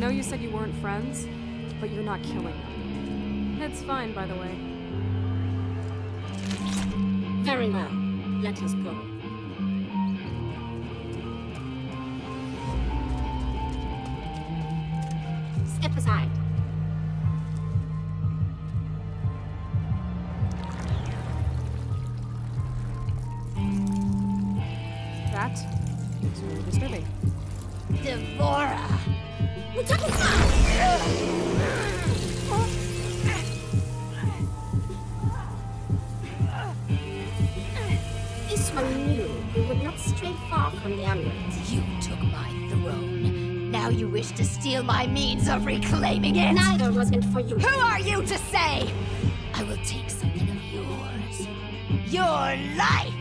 know you said you weren't friends, but you're not killing them. It's fine, by the way. Very well. Let us go. Step aside. My means of reclaiming it? Neither was meant for you. Who are you to say? I will take something of yours. Your life!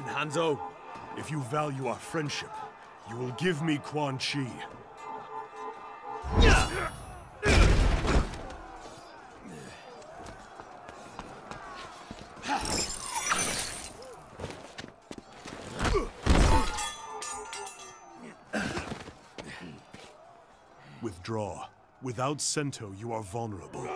Men, Hanzo. If you value our friendship, you will give me Quan Chi. Withdraw. Without Sento, you are vulnerable.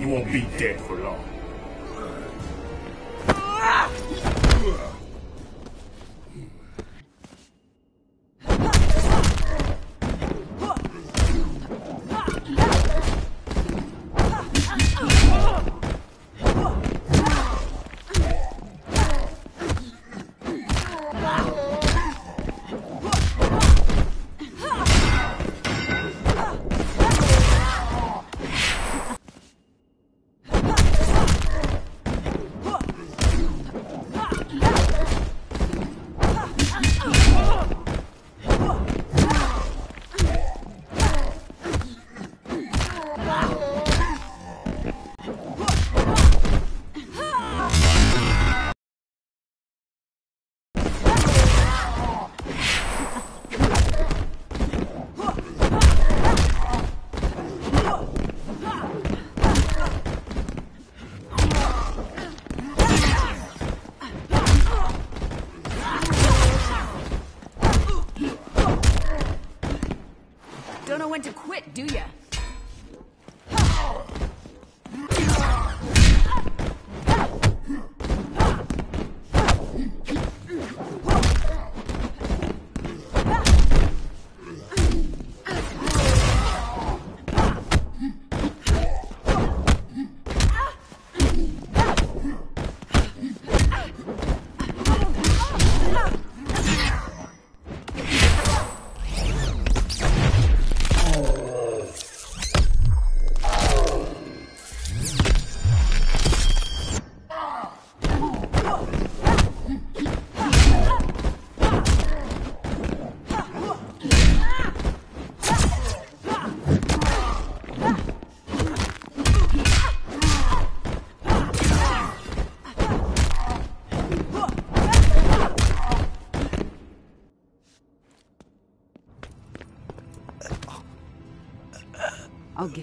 You won't be dead for long.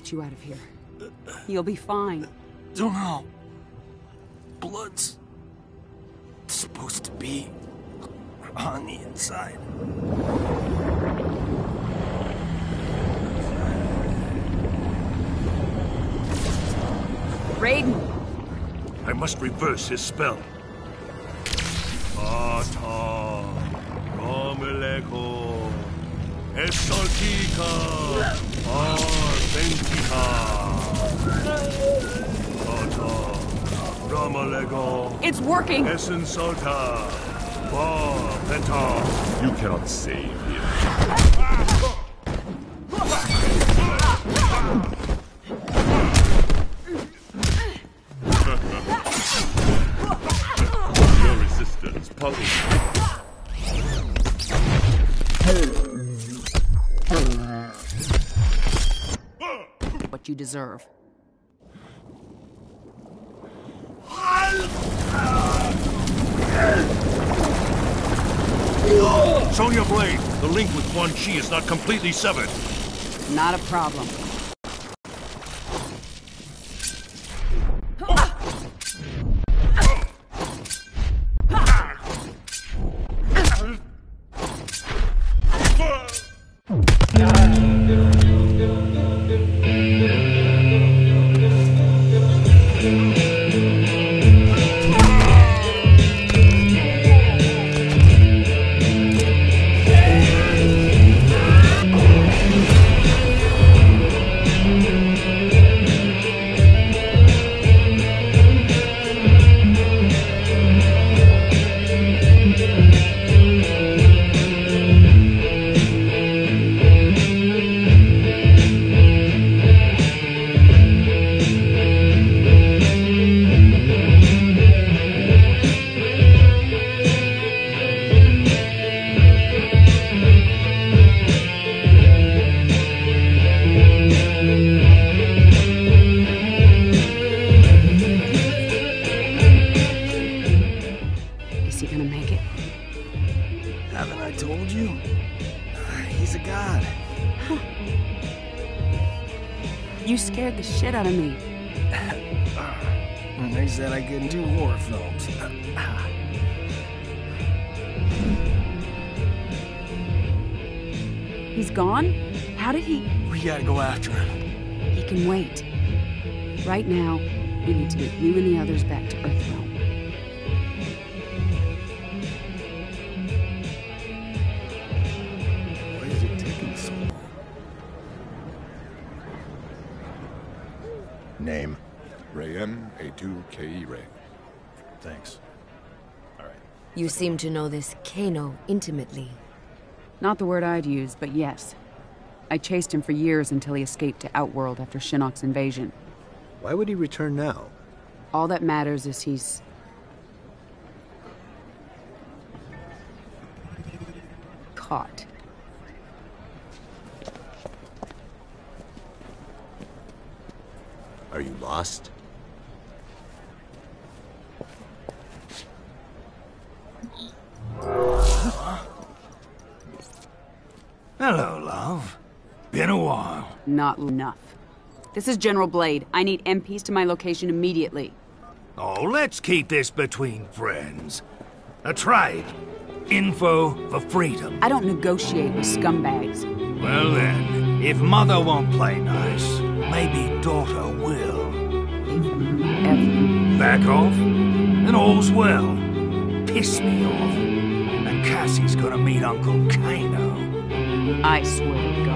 Get you out of here. You'll be fine. Don't know. Blood's supposed to be on the inside. Raiden! I must reverse his spell. Ata, Romeleko, Exaltica, Ata, ah. Ramalego, It's working! Essensalta, Va Venta. You cannot save him. Deserve. Sonya Blade, the link with Quan Chi is not completely severed. Not a problem. Gone? How did he? We gotta go after him. He can wait. Right now, we need to get you and the others back to Earthrealm. Why is it taking so long? Name? Rayem A2KE Ray. Thanks. All right. You seem to know this Kano intimately. Not the word I'd use, but yes. I chased him for years until he escaped to Outworld after Shinnok's invasion. Why would he return now? All that matters is he's. caught. Are you lost? Been a while. Not enough. This is General Blade. I need MPs to my location immediately. Oh, let's keep this between friends. A trade. Info for freedom. I don't negotiate with scumbags. Well then, if mother won't play nice, maybe daughter will. Ever. Back off? and all's well. Piss me off. And Cassie's gonna meet Uncle Kano. I swear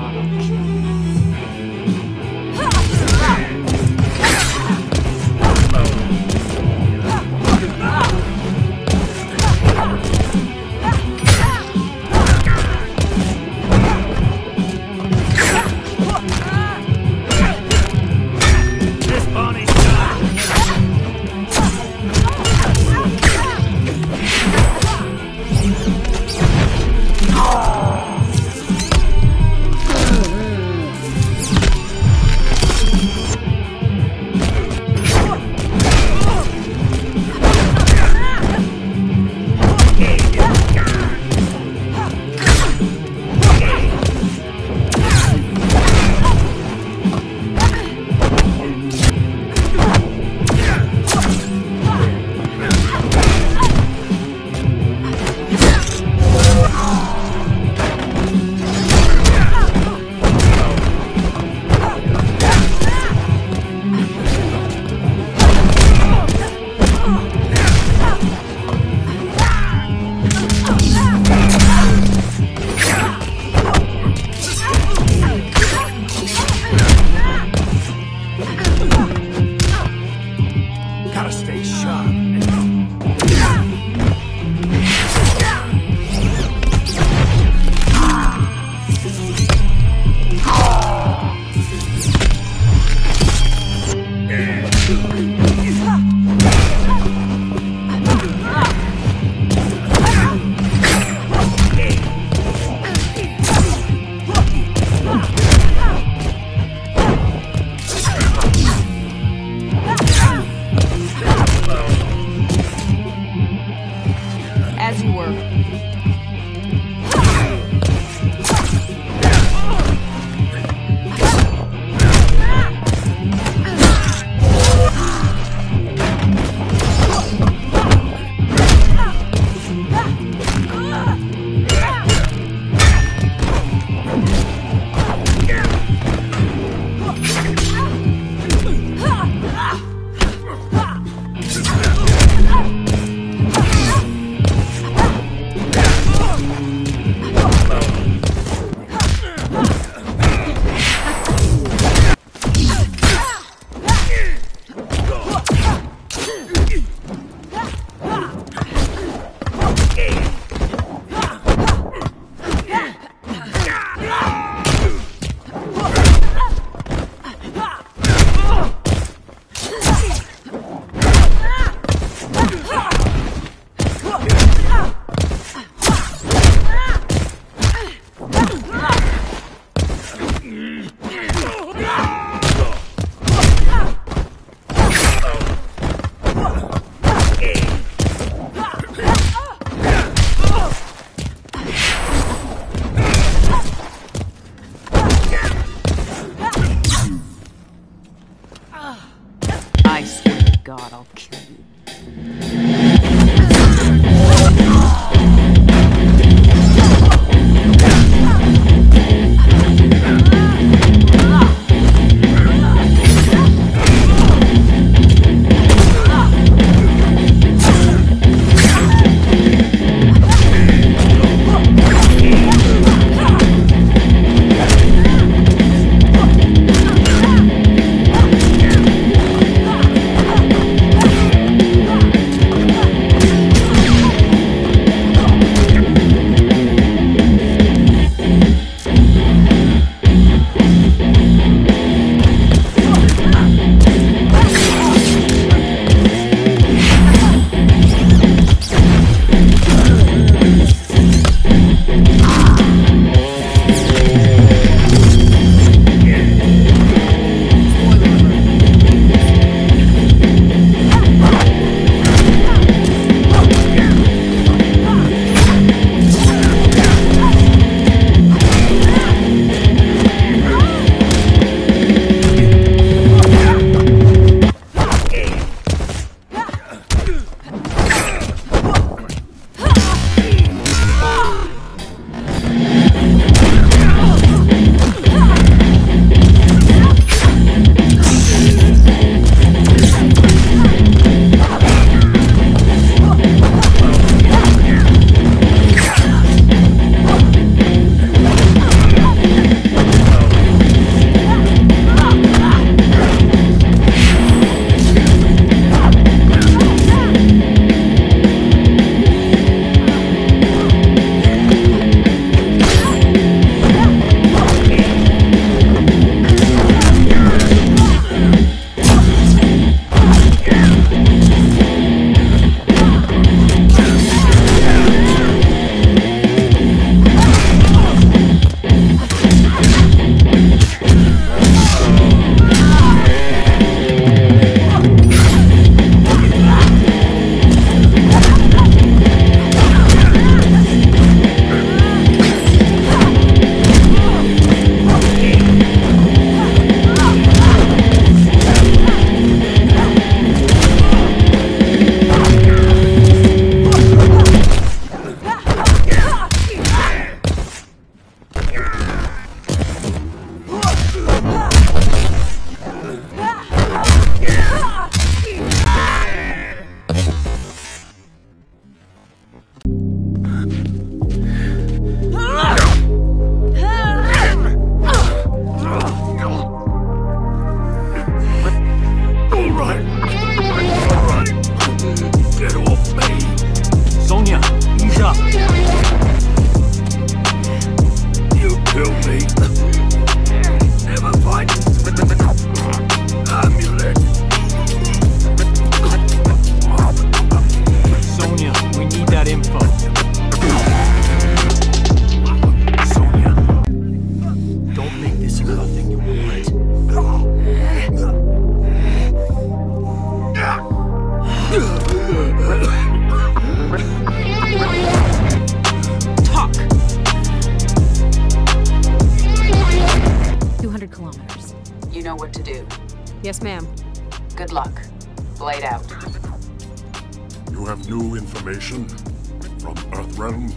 You have new information from Earthrealm?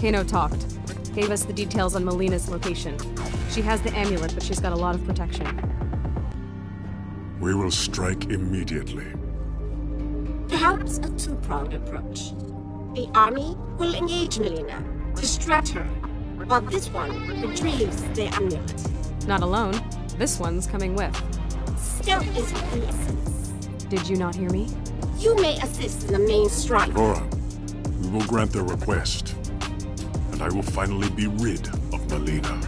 Kano talked. Gave us the details on Mileena's location. She has the amulet, but she's got a lot of protection. We will strike immediately. Perhaps a two-pronged approach. The army will engage Mileena, distract her, while this one retrieves the amulet. Not alone. This one's coming with. Stealth is the essence. Did you not hear me? You may assist in the main strike. Laura, we will grant their request, and I will finally be rid of Mileena.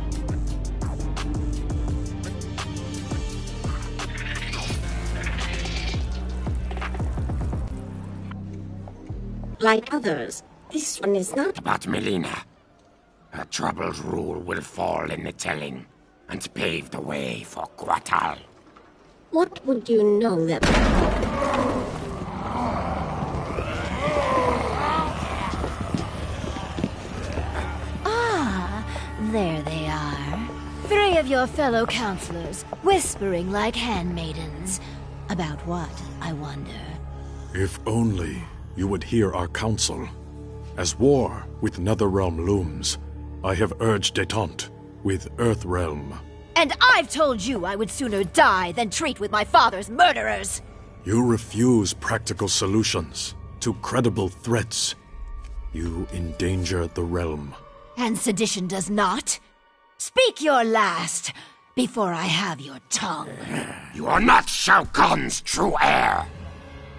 Like others, this one is not. But Mileena. Her troubled rule will fall in the telling, and pave the way for Kotal. What would you know that? Of your fellow counselors whispering like handmaidens. About what, I wonder? If only you would hear our counsel. As war with Netherrealm looms, I have urged detente with Earthrealm. And I've told you I would sooner die than treat with my father's murderers! You refuse practical solutions to credible threats. You endanger the realm. And sedition does not? Speak your last, before I have your tongue. You are not Shao Kahn's true heir.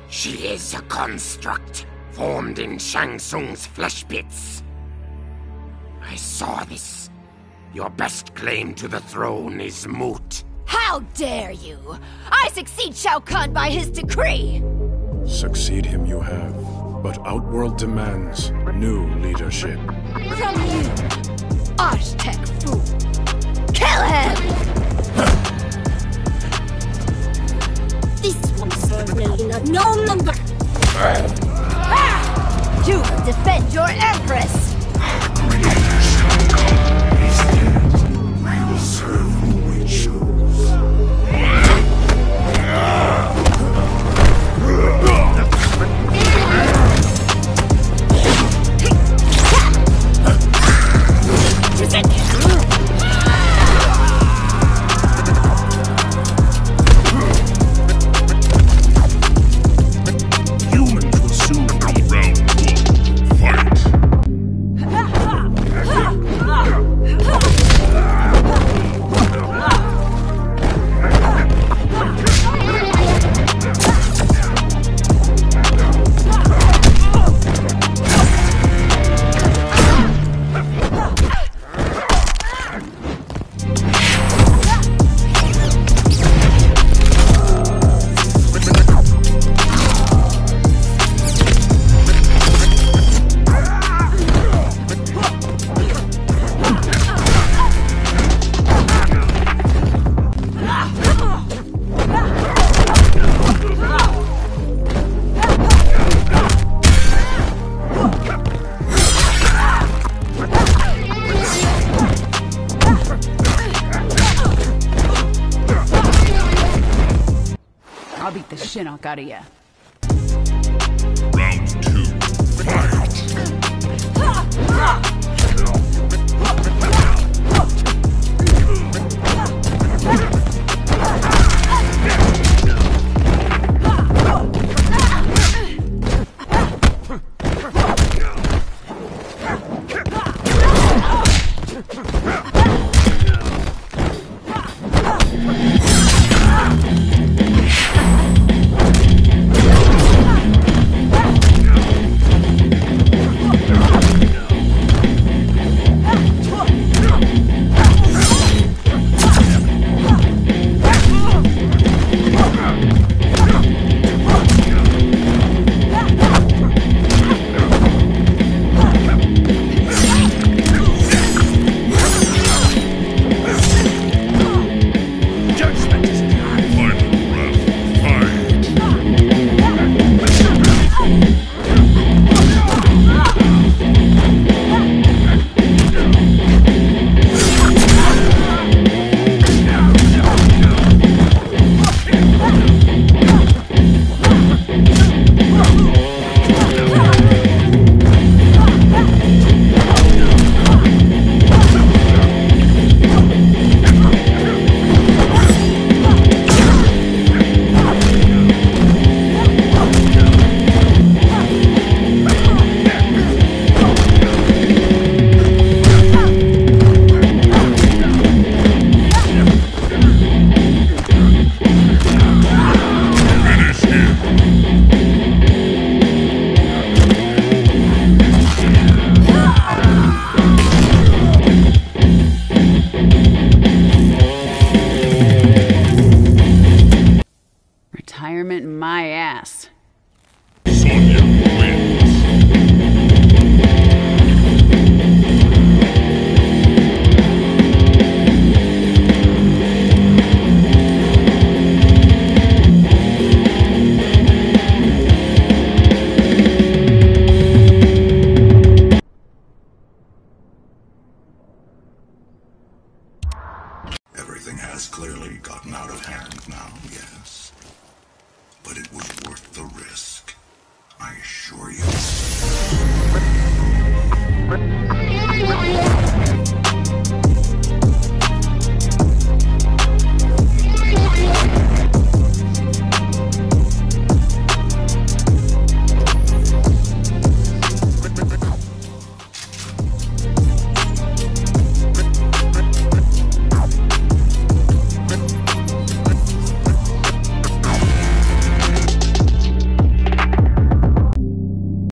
She is a construct, formed in Shang Tsung's flesh pits. I saw this. Your best claim to the throne is moot. How dare you! I succeed Shao Kahn by his decree! Succeed him you have, but Outworld demands new leadership. From you, Osh-Tekk fool! Kill him! This one's Mileena no longer. Ah! You defend your empress! We will serve who we choose. I'll beat the shinock out of you. Round two. Fight!